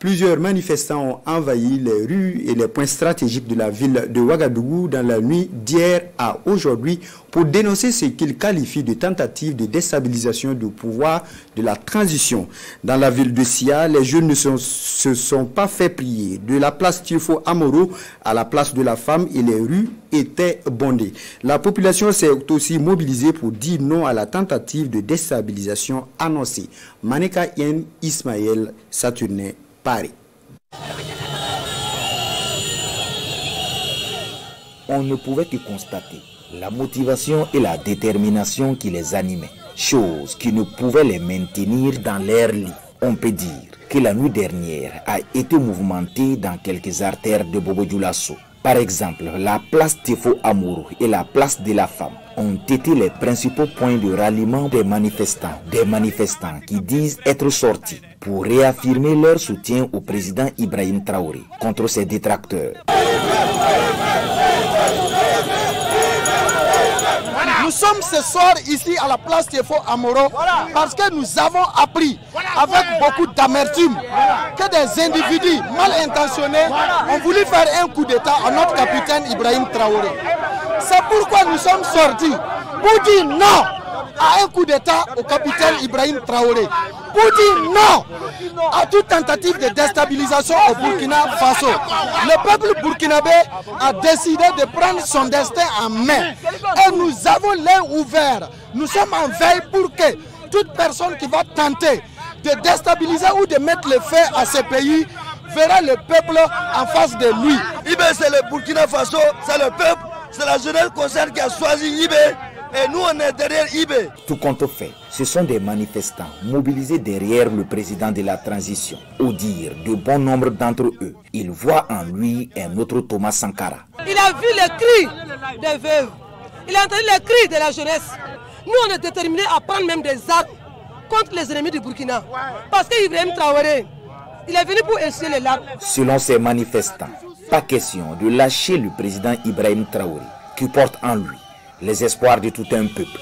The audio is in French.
Plusieurs manifestants ont envahi les rues et les points stratégiques de la ville de Ouagadougou dans la nuit d'hier à aujourd'hui pour dénoncer ce qu'ils qualifient de tentative de déstabilisation du pouvoir de la transition. Dans la ville de Sia, les jeunes ne se sont pas fait prier. De la place Tifo Amoro à la place de la femme et les rues étaient bondées. La population s'est aussi mobilisée pour dire non à la tentative de déstabilisation annoncée. Maneka Yen Ismaël Saturnin, Paris. On ne pouvait que constater la motivation et la détermination qui les animaient, chose qui ne pouvait les maintenir dans leur lit. On peut dire que la nuit dernière a été mouvementée dans quelques artères de Bobo Dioulasso. Par exemple, la place Tifo Amourou et la place de la femme ont été les principaux points de ralliement des manifestants. Des manifestants qui disent être sortis pour réaffirmer leur soutien au président Ibrahim Traoré contre ses détracteurs. Nous sommes ce soir ici à la place Tiefo Amoro parce que nous avons appris avec beaucoup d'amertume que des individus mal intentionnés ont voulu faire un coup d'État à notre capitaine Ibrahim Traoré. C'est pourquoi nous sommes sortis pour dire non à un coup d'État au capitaine Ibrahim Traoré. Pour dire non à toute tentative de déstabilisation au Burkina Faso. Le peuple burkinabé a décidé de prendre son destin en main. Et nous avons l'œil ouvert. Nous sommes en veille pour que toute personne qui va tenter de déstabiliser ou de mettre le feu à ce pays verra le peuple en face de lui. Ibé, c'est le Burkina Faso, c'est le peuple, c'est la jeunesse concerne qui a choisi Ibé. Et nous, on est derrière Ibé. Tout compte fait, ce sont des manifestants mobilisés derrière le président de la transition. Au dire de bon nombre d'entre eux, ils voient en lui un autre Thomas Sankara. Il a vu les cris des veuves. Il a entendu les cris de la jeunesse. Nous, on est déterminés à prendre même des armes contre les ennemis du Burkina. Parce qu'Ibrahim Traoré, il est venu pour essuyer les larmes. Selon ces manifestants, pas question de lâcher le président Ibrahim Traoré, qui porte en lui les espoirs de tout un peuple.